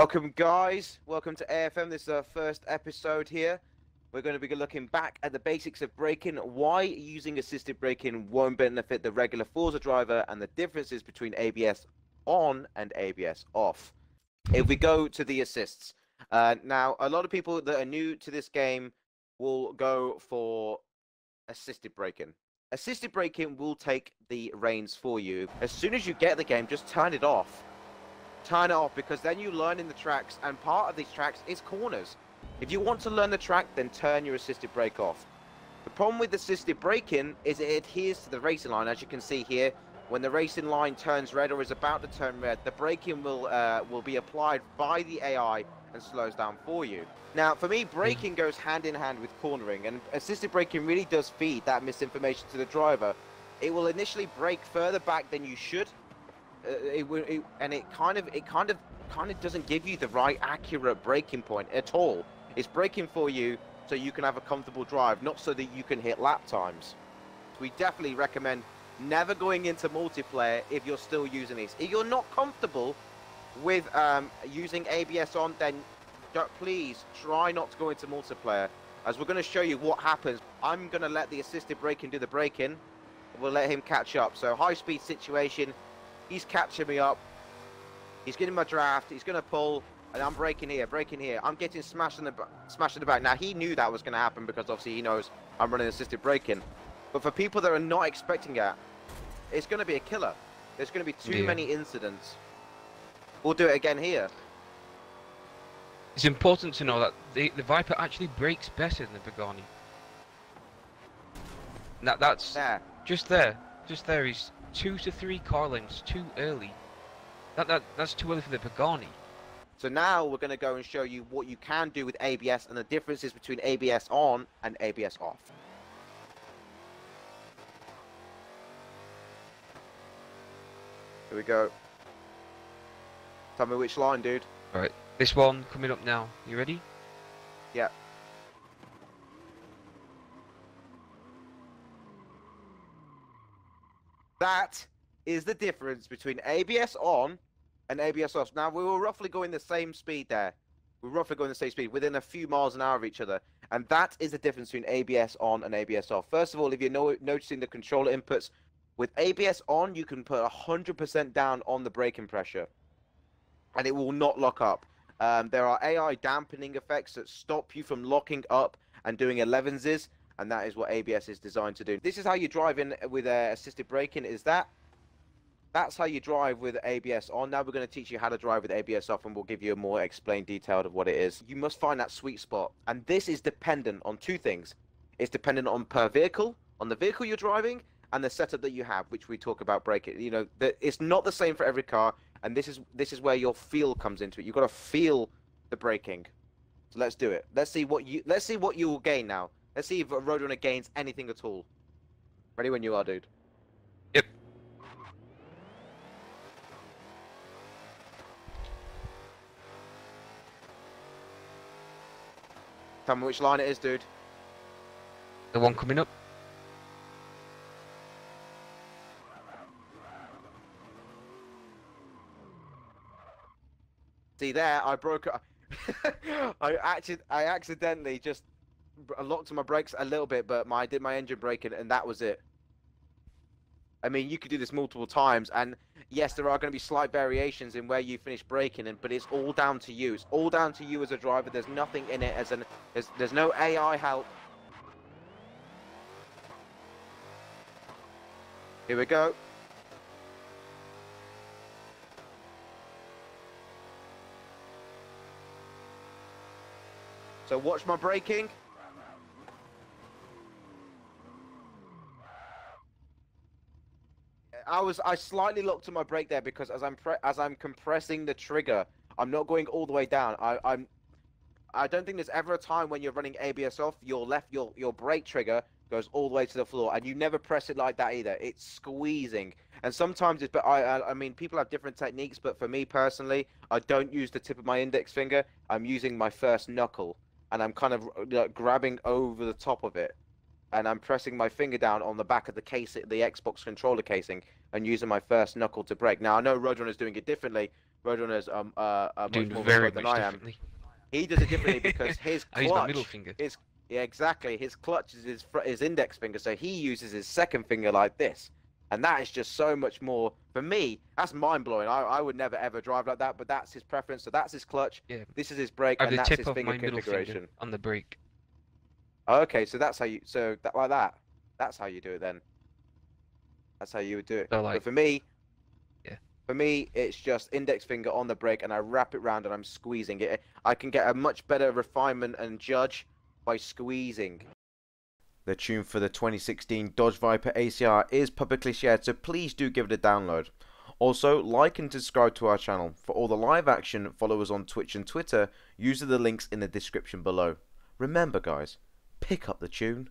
Welcome, guys. Welcome to AFM. This is our first episode here. We're going to be looking back at the basics of braking, why using assisted braking won't benefit the regular Forza driver, and the differences between ABS on and ABS off. If we go to the assists, uh, now a lot of people that are new to this game will go for assisted braking. Assisted braking will take the reins for you. As soon as you get the game, just turn it off. Turn it off because then you learn in the tracks, and part of these tracks is corners. If you want to learn the track, then turn your assisted brake off. The problem with assisted braking is it adheres to the racing line, as you can see here. When the racing line turns red or is about to turn red, the braking will uh, will be applied by the AI and slows down for you. Now, for me, braking goes hand in hand with cornering, and assisted braking really does feed that misinformation to the driver. It will initially brake further back than you should, it, it, and it kind of it kind of kind of doesn't give you the right accurate braking point at all. It's braking for you so you can have a comfortable drive, not so that you can hit lap times. We definitely recommend never going into multiplayer if you're still using these. If you're not comfortable with um, using ABS on, then please try not to go into multiplayer. As we're going to show you what happens, I'm going to let the assisted braking do the braking. We'll let him catch up. So high speed situation, he's catching me up. He's getting my draft. He's going to pull, and I'm braking here, braking here. I'm getting smashed in the smashed in the back. Now he knew that was going to happen because obviously he knows I'm running assisted braking. But for people that are not expecting that, it's going to be a killer. There's going to be too yeah. many incidents. We'll do it again here. It's important to know that the, the Viper actually brakes better than the Pagani. That that's just there, just there. He's two to three car lengths too early. That that that's too early for the Pagani. So now we're going to go and show you what you can do with ABS and the differences between ABS on and ABS off. Here we go. Tell me which line, dude. Alright, this one coming up now. You ready? Yeah. That is the difference between ABS on and ABS off. Now, we were roughly going the same speed there. We are roughly going the same speed, within a few miles an hour of each other. And that is the difference between ABS on and ABS off. First of all, if you're no noticing the controller inputs, with ABS on, you can put 100% down on the braking pressure, and it will not lock up. Um, there are AI dampening effects that stop you from locking up and doing 11s, and that is what ABS is designed to do. This is how you drive in with uh, assisted braking. Is that? That's how you drive with ABS on. Now we're going to teach you how to drive with ABS off, and we'll give you a more explained detail of what it is. You must find that sweet spot, and this is dependent on two things. It's dependent on per vehicle, on the vehicle you're driving, and the setup that you have, which we talk about braking. You know, that it's not the same for every car, and this is this is where your feel comes into it. You've got to feel the braking. So let's do it. Let's see what you let's see what you will gain now. Let's see if Roadrunner gains anything at all. Ready when you are, dude. Yep. Tell me which line it is, dude. The one coming up. See there, I broke. I actually, I accidentally just locked to my brakes a little bit, but my I did my engine braking, and that was it. I mean, you could do this multiple times, and yes, there are going to be slight variations in where you finish braking, and but it's all down to you. It's all down to you as a driver. There's nothing in it as an. There's, there's no AI help. Here we go. So watch my braking. I was I slightly locked to my brake there because as I'm as I'm compressing the trigger, I'm not going all the way down. I, I'm I don't think there's ever a time when you're running ABS off, your left your your brake trigger goes all the way to the floor, and you never press it like that either. It's squeezing, and sometimes it's. But I, I, I mean, people have different techniques, but for me personally, I don't use the tip of my index finger. I'm using my first knuckle, and I'm kind of like, grabbing over the top of it, and I'm pressing my finger down on the back of the case, the Xbox controller casing, and using my first knuckle to brake. Now I know Roadrunner is doing it differently, Roadrunners um uh, are much Doing more very than I am. He does it differently because his my clutch middle finger. is yeah exactly his clutch is his fr- his index finger, so he uses his second finger like this, and that is just so much more for me. That's mind blowing. I, I would never ever drive like that, but that's his preference. So that's his clutch. Yeah. This is his brake, and that's his finger configuration. finger on the brake. Okay, so that's how you so that like that. That's how you do it then. That's how you would do it. So, but for me, Yeah. For me, it's just index finger on the brake, and I wrap it round, and I'm squeezing it. I can get a much better refinement and judge by squeezing. The tune for the 2016 Dodge Viper ACR is publicly shared, so please do give it a download. Also, like and subscribe to our channel. For all the live action, follow us on Twitch and Twitter using the links in the description below. Remember, guys, pick up the tune.